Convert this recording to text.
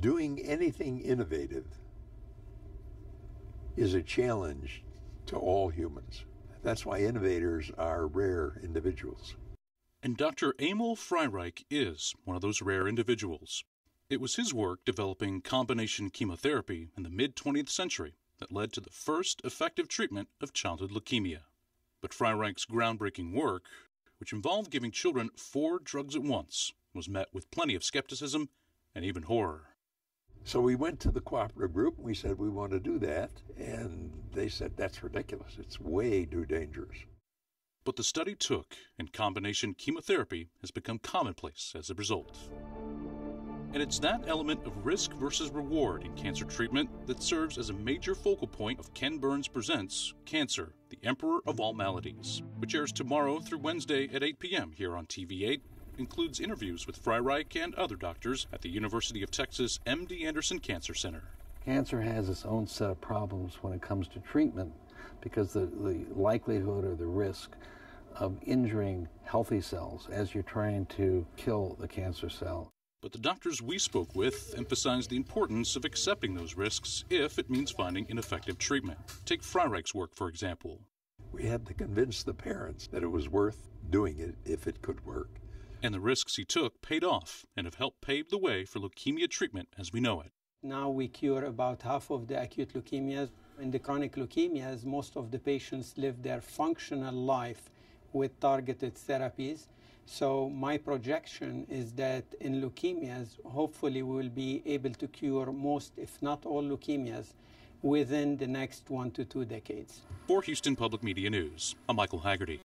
doing anything innovative is a challenge to all humans. That's why innovators are rare individuals. And Dr. Emil Freireich is one of those rare individuals. It was his work developing combination chemotherapy in the mid 20th century that led to the first effective treatment of childhood leukemia. But Freireich's groundbreaking work, which involved giving children four drugs at once, was met with plenty of skepticism and even horror. So we went to the cooperative group and we said we want to do that. And they said that's ridiculous. It's way too dangerous. But the study took, and combination chemotherapy has become commonplace as a result. And it's that element of risk versus reward in cancer treatment that serves as a major focal point of Ken Burns Presents Cancer, the Emperor of All Maladies, which airs tomorrow through Wednesday at 8 p.m. here on TV8 includes interviews with Freireich and other doctors at the University of Texas MD Anderson Cancer Center. Cancer has its own set of problems when it comes to treatment because the, the likelihood or the risk of injuring healthy cells as you're trying to kill the cancer cell. But the doctors we spoke with emphasized the importance of accepting those risks if it means finding an effective treatment. Take Freireich's work, for example. We had to convince the parents that it was worth doing it if it could work. And the risks he took paid off and have helped pave the way for leukemia treatment as we know it. Now we cure about half of the acute leukemias. In the chronic leukemias, most of the patients live their functional life with targeted therapies. So my projection is that in leukemias, hopefully we will be able to cure most, if not all leukemias, within the next one to two decades. For Houston Public Media News, I'm Michael Hagerty.